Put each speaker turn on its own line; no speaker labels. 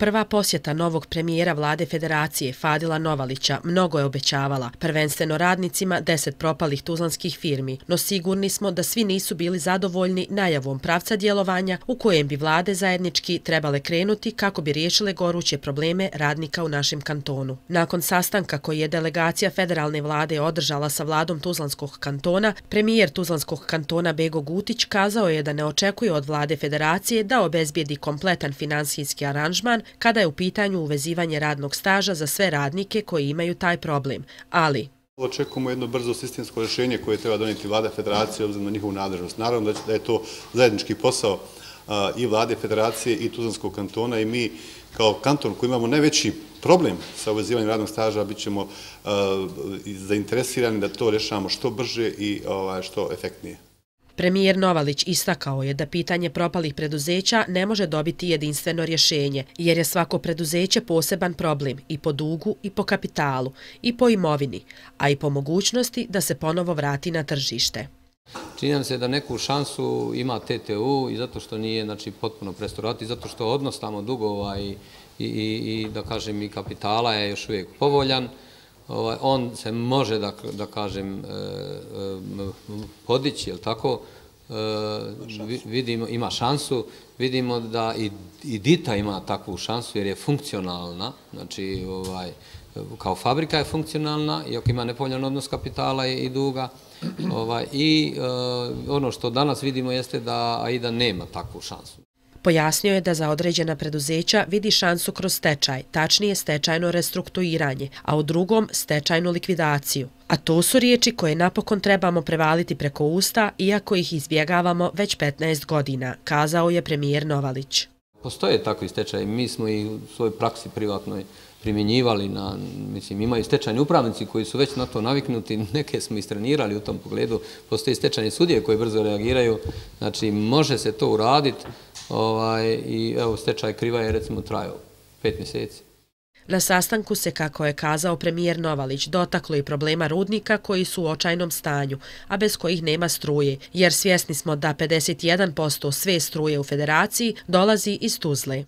Prva posjeta novog premijera vlade federacije Fadila Novalića mnogo je obećavala, prvenstveno radnicima deset propalih tuzlanskih firmi, no sigurni smo da svi nisu bili zadovoljni najavom pravca djelovanja u kojem bi vlade zajednički trebale krenuti kako bi riješile goruće probleme radnika u našem kantonu. Nakon sastanka koji je delegacija federalne vlade održala sa vladom Tuzlanskog kantona, premijer Tuzlanskog kantona Bego Gutić kazao je da ne očekuje od vlade federacije da obezbijedi kompletan finansijski aranžman kada je u pitanju uvezivanje radnog staža za sve radnike koji imaju taj problem. Ali...
Očekujemo jedno brzo sistemsko rješenje koje treba donijeti vlada federacije obzirom na njihovu nadležnost. Naravno da je to zajednički posao i vlade federacije i Tuzanskog kantona i mi kao kanton koji imamo najveći problem sa uvezivanjem radnog staža bit ćemo zainteresirani da to rješavamo što brže i ovaj, što efektnije.
Premijer Novalić istakao je da pitanje propalih preduzeća ne može dobiti jedinstveno rješenje, jer je svako preduzeće poseban problem i po dugu i po kapitalu i po imovini, a i po mogućnosti da se ponovo vrati na tržište.
Činjam se da neku šansu ima TTU i zato što nije znači, potpuno prestorati, zato što odnos tamo dugova i, i, i, da kažem i kapitala je još uvijek povoljan. Ovaj, on se može, da, da kažem, e, e, podići, jel tako? E, vidimo, ima šansu, vidimo da i, i Dita ima takvu šansu jer je funkcionalna, znači ovaj, kao fabrika je funkcionalna, iako ima nepovoljan odnos kapitala i, i duga. Ovaj, I ono što danas vidimo jeste da AIDA nema takvu šansu.
Pojasnio je da za određena preduzeća vidi šansu kroz stečaj, tačnije stečajno restruktuiranje, a u drugom stečajnu likvidaciju. A to su riječi koje napokon trebamo prevaliti preko usta, iako ih izbjegavamo već 15 godina, kazao je premijer Novalić.
Postoje takvi stečaj, mi smo i u svojoj praksi privatnoj primjenjivali na, mislim, imaju stečajni upravnici koji su već na to naviknuti, neke smo istrenirali u tom pogledu, postoje stečajni sudije koji brzo reagiraju, znači može se to uraditi ovaj, i evo stečaj kriva je recimo trajao pet mjeseci.
Na sastanku se, kako je kazao premijer Novalić, dotaklo i problema rudnika koji su u očajnom stanju, a bez kojih nema struje, jer svjesni smo da 51% sve struje u federaciji dolazi iz Tuzle.